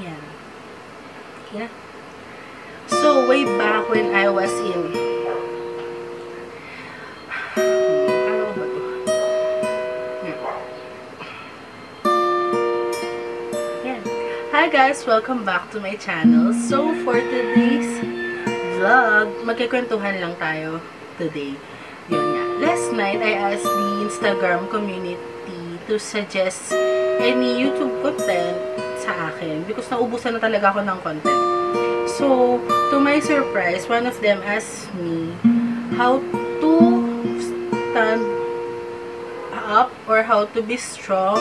Yan. Yeah. So, way back when I was in... Ano ba to? Yan. Hi guys! Welcome back to my channel. So, for today's vlog, magkikwentuhan lang tayo today. Yun nga. Last night, I asked the Instagram community to suggest any YouTube content sa akin because naubusan na talaga ako ng content. So, to my surprise, one of them asked me how to stand up or how to be strong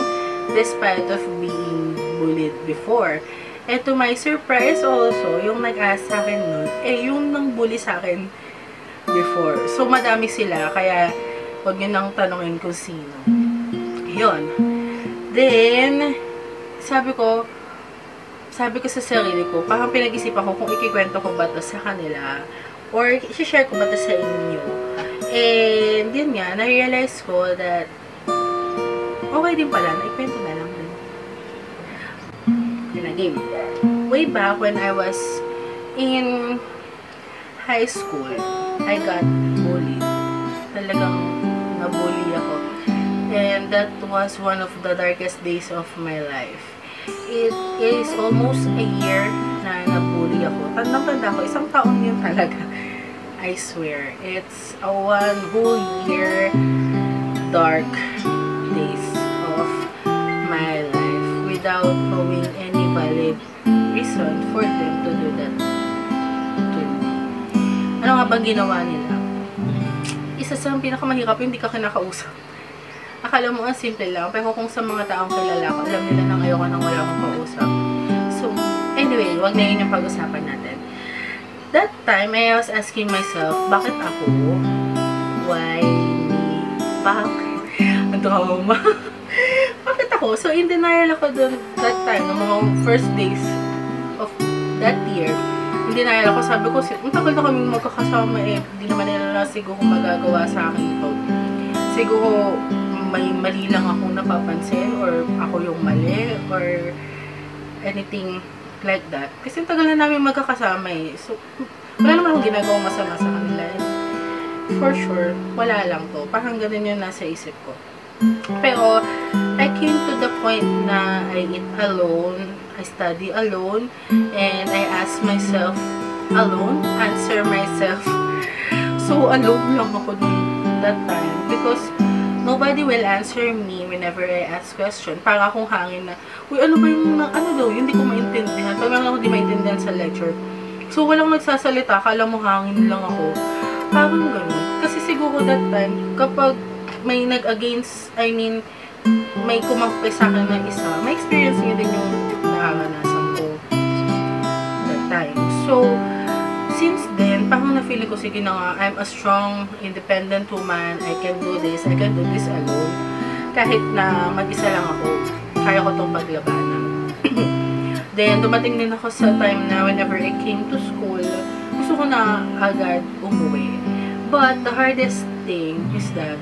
despite of being bullied before. And to my surprise also, yung nag-ask sa akin nun, eh, yung nang bully sa akin before. So, madami sila, kaya huwag nyo nang tanongin kung sino. Yun. Then, sabi ko, sabi ko sa sarili ko, parang pinag-isipan ko kung ikikwento ko ba to sa kanila or i-share ko ba to sa inyo. And, yun nga, na-realize ko that okay din pala, naikwento na lang din. Yun na, game. Way back when I was in high school, I got bullied. Talagang nabully ako. And that was one of the darkest days of my life. It is almost a year na nabully ako. Tandang-tanda ko, isang taon yun talaga. I swear. It's a one whole year dark days of my life without knowing any valid reason for them to do that to me. Ano nga bang ginawa nila? Isa sa pinakamahirap hindi ka kinakausap. Akala mo ang simple lang, pero kung sa mga taong kilala ko, alam nila nang ayoko nang wala akong kausap. So, anyway, wag na yun yung pag-usapan natin. That time, I was asking myself, bakit ako? Why me? Bakit? Ang trauma. bakit ako? So, in denial ako dun that time, ng mga first days of that year. In denial ako, sabi ko, ang tagal na kaming magkakasama eh, hindi naman nila siguro magagawa sa akin ito. Siguro, may mali lang akong napapansin or ako yung mali or anything like that. Kasi tagal na namin magkakasama eh. So, wala naman akong ginagawang masama sa kanila. And for sure, wala lang to. Parang ganun yung nasa isip ko. Pero, I came to the point na I eat alone, I study alone, and I ask myself alone, answer myself. So, alone lang ako that time. Because, nobody will answer me whenever I ask question. Para akong hangin na, uy, ano ba yung, ano daw, hindi ko maintindihan. Meron ako di maintindihan sa lecture. So, walang nagsasalita, kala mo hangin lang ako. Parang ganun. Kasi siguro that time, kapag may nag-against, I mean, may kumangkay sa akin na isa, may experience niyo din yung sige na nga, I'm a strong, independent woman, I can do this, I can do this alone. Kahit na mag-isa lang ako, kaya ko itong paglabanan. Then, dumating din ako sa time na whenever I came to school, gusto ko na agad umuwi. But, the hardest thing is that,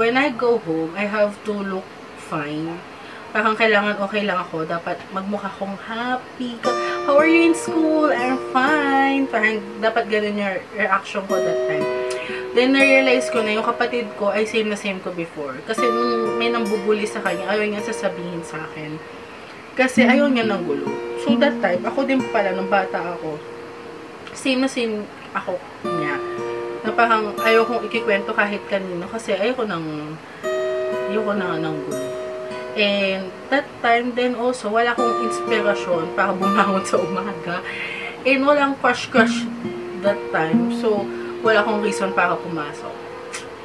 when I go home, I have to look fine. Parang kailangan okay lang ako. Dapat magmukha kong happy. How are you in school? I'm fine. Parang dapat ganun yung reaction ko that time. Then, na-realize ko na yung kapatid ko ay same na same ko before. Kasi nung may nambubuli sa kanya, ayaw niya sasabihin sa akin. Kasi ayaw niya ng gulo. So, that time, ako din pala, nung bata ako, same na same ako niya. Na parang ayaw kong ikikwento kahit kanino kasi ayaw ko ng ayaw ko na ng gulo. And that time then also, wala akong inspirasyon para bumangon sa umaga. And walang crush-crush that time. So, wala akong reason para pumasok.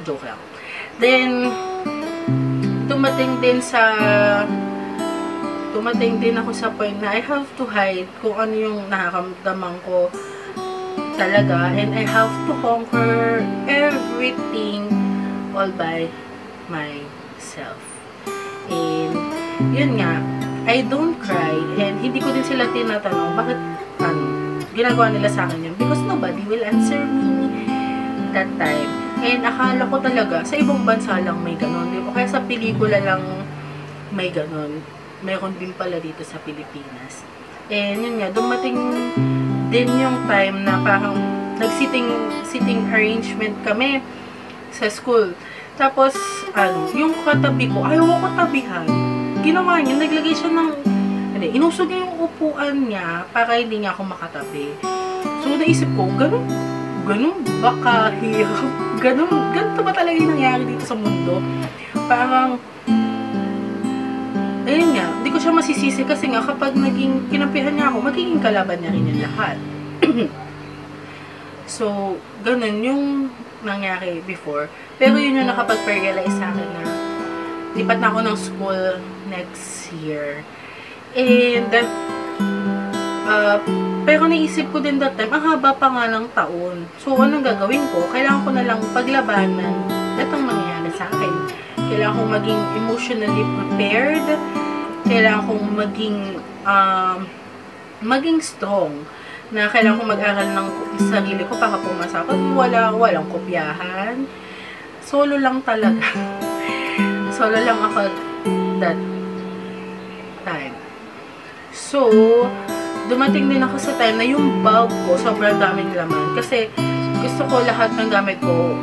Joke lang. Then, tumating din sa tumating din ako sa point na I have to hide kung ano yung nakakamdaman ko talaga. And I have to conquer everything all by myself. And, yun nga, I don't cry and hindi ko din sila tinatanong bakit ano, ginagawa nila sa akin yun because nobody will answer me that time. And akala ko talaga, sa ibang bansa lang may ganon. Di ba? Kaya sa pelikula lang may ganon. Meron din pala dito sa Pilipinas. And yun nga, dumating din yung time na parang nag-sitting sitting arrangement kami sa school. Tapos, ano, yung katabi ko, ayaw ko tabihan. Ginawa niya, naglagay siya ng, hindi, inusog niya yung upuan niya para hindi niya ako makatabi. So, naisip ko, ganun, ganun baka hirap. Ganun, ganito ba talaga yung nangyari dito sa mundo? Parang, ayun nga, hindi ko siya masisisi kasi nga kapag naging kinampihan niya ako, magiging kalaban niya rin yung lahat. so, ganun yung nangyari before. Pero yun yung nakapag-realize sa akin na lipat na ako ng school next year. And, uh, pero naisip ko din that time, ang haba pa nga ng taon. So, anong gagawin ko? Kailangan ko na lang paglabanan itong nangyayari sa akin. Kailangan kong maging emotionally prepared. Kailangan kong maging, um, maging strong na kailangan kong mag-aral ng sarili ko para pumasa ako. Wala, walang kopyahan. Solo lang talaga. Solo lang ako that time. So, dumating din ako sa time na yung bag ko, sobrang daming laman. Kasi, gusto ko lahat ng gamit ko,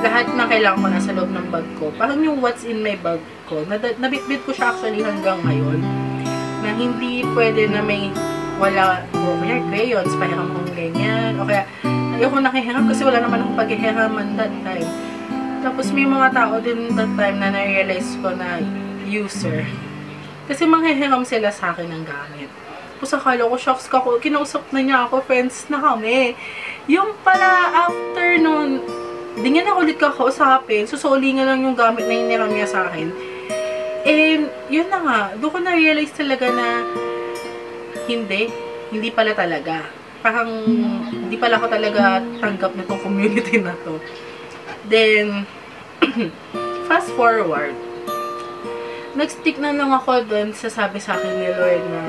lahat na kailangan ko nasa loob ng bag ko. Parang yung what's in my bag ko, nabitbit ko siya actually hanggang ngayon. Na hindi pwede na may wala, o kaya crayons, pahiram kong ganyan. O kaya, ayoko nakihiram kasi wala naman akong paghihiraman that time. Tapos may mga tao din that time na na-realize ko na user. Kasi manghihiram sila sa akin ng gamit. Tapos akala ko, shocks ka ko, kinausap na niya ako, friends na kami. Yung pala, after nun, di niya na ulit kakausapin, susuli nga lang yung gamit na iniram niya sa akin. And, yun na nga, doon ko na-realize talaga na hindi, hindi pala talaga. Parang, hindi pala ako talaga tanggap na community na to. Then, fast forward, nag-stick na lang ako doon sa sabi sa akin ni Lord na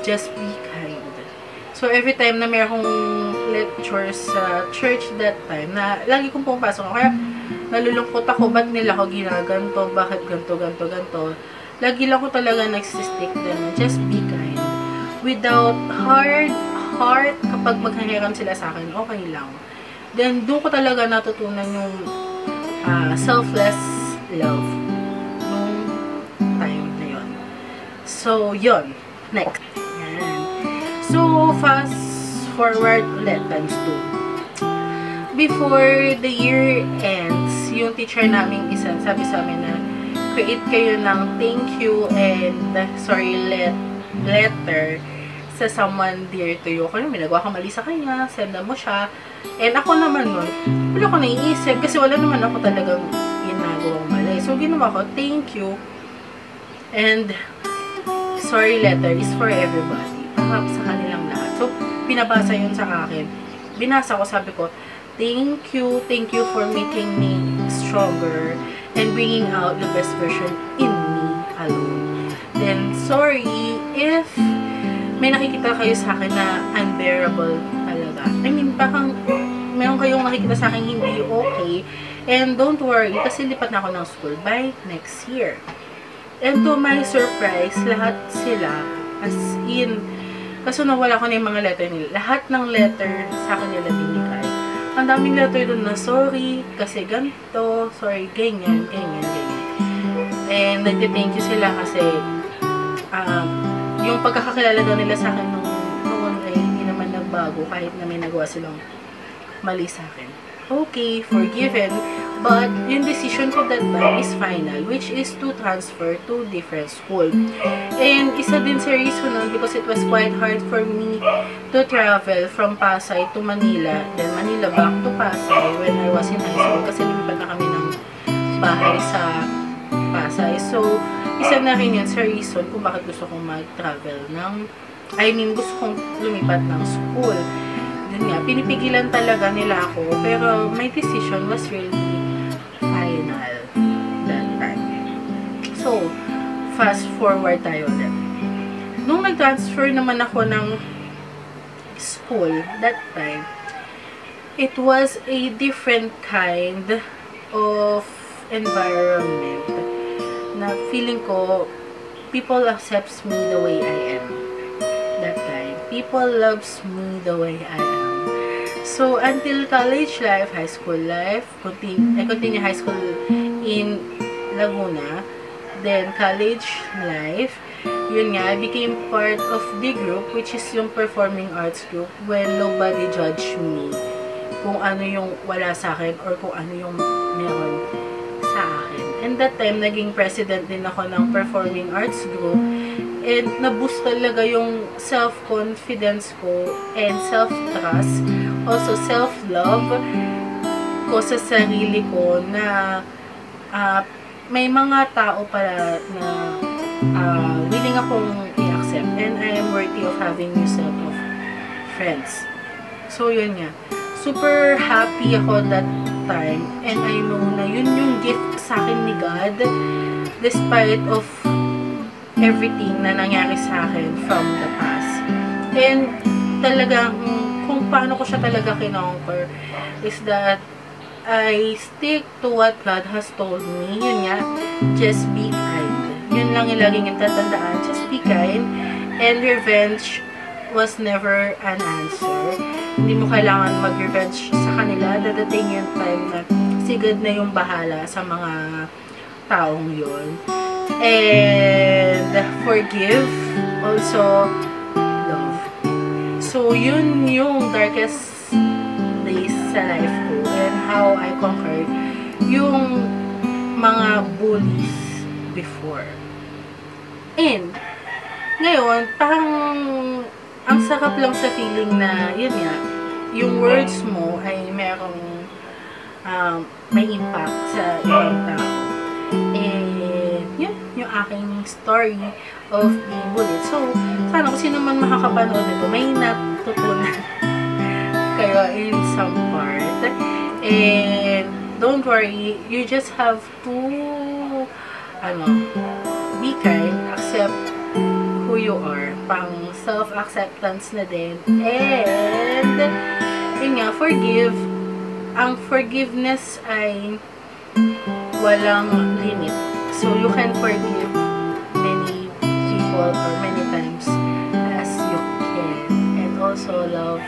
just be kind. So, every time na may akong lectures sa church that time, na lagi kong pumapasok ako, kaya nalulungkot ako, ba't nila ako ginaganto, bakit ganto, ganto, ganto. Lagi lang ko talaga nagsistick doon, just be kind without hard heart, kapag maghahiram sila sa akin, okay lang. Then, doon ko talaga natutunan yung uh, selfless love nung time na yon. So, yon Next. Yan. So, fast forward ulit times 2. Before the year ends, yung teacher namin isa, sabi sa amin na create kayo ng thank you and sorry let letter sa someone dear to you. Kung may nagawa mali sa kanya, send mo siya. And ako naman nun, wala ko naiisip kasi wala naman ako talagang ginagawang mali. So, ginawa ko, thank you. And, sorry letter is for everybody. Para sa kanilang lahat. So, pinabasa yun sa akin. Binasa ko, sabi ko, thank you, thank you for making me stronger and bringing out the best version in me alone. Then, sorry if may nakikita kayo sa akin na unbearable talaga. I mean, parang meron kayong nakikita sa akin hindi okay. And don't worry, kasi lipat na ako ng school by next year. And to my surprise, lahat sila, as in, kaso nawala ko na yung mga letter nila. Lahat ng letter sa akin nila binigay. Ang daming letter dun na, sorry, kasi ganito, sorry, ganyan, ganyan, ganyan. And nagte-thank you sila kasi, um, yung pagkakakilala daw nila sa akin nung noon ay hindi naman nagbago kahit na may nagawa silang mali sa akin. Okay, forgiven. But, yung decision ko that time is final, which is to transfer to different school. And, isa din sa reason nun, because it was quite hard for me to travel from Pasay to Manila, then Manila back to Pasay when I was in high school, kasi lumipat na kami ng bahay sa Pasay. So, isa na rin yan sa reason kung bakit gusto kong mag-travel ng, I mean, gusto kong lumipat ng school. Yun nga, pinipigilan talaga nila ako, pero my decision was really final that time. So, fast forward tayo ulit. Nung nag-transfer naman ako ng school that time, it was a different kind of environment na feeling ko, people accepts me the way I am. That people loves me the way I am. So, until college life, high school life, continue, I continue high school in Laguna, then college life, yun nga, I became part of the group, which is yung performing arts group, when nobody judged me kung ano yung wala sa akin or kung ano yung meron And that time, naging president din ako ng performing arts group. And naboost talaga yung self-confidence ko and self-trust. Also, self-love ko sa sarili ko na uh, may mga tao pala na uh, willing akong i-accept. And I am worthy of having new set of friends. So, yun nga super happy ako that time. And I know na yun yung gift sa akin ni God despite of everything na nangyari sa akin from the past. And talagang kung paano ko siya talaga kinonquer is that I stick to what God has told me. Yun nga, just be kind. Yun lang yung laging yung tatandaan. Just be kind. And revenge was never an answer. Hindi mo kailangan mag-revenge sa kanila. Dadating yung time na si God na yung bahala sa mga taong yun. And forgive. Also, love. So, yun yung darkest days sa life ko and how I conquered yung mga bullies before. And, ngayon, parang ang sarap lang sa feeling na, yun nga, yung words mo ay merong um, may impact sa ibang tao. And, yun, yung aking story of being bullied. So, sana kung sino man makakapanood ito, may natutunan kayo in some part. And, don't worry, you just have to, ano, you are. Pang self-acceptance na din. And, yun nga, forgive. Ang forgiveness ay walang limit. So, you can forgive many people or many times as you can. And also love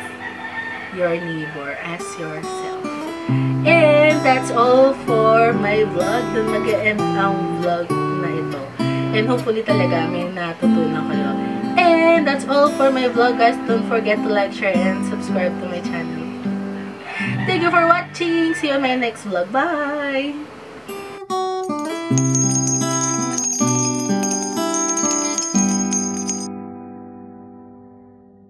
your neighbor as yourself. And that's all for my vlog. Doon mag-end ang vlog na ito. And hopefully talaga may natutunan kayo. And that's all for my vlog guys. Don't forget to like, share, and subscribe to my channel. Thank you for watching. See you on my next vlog. Bye!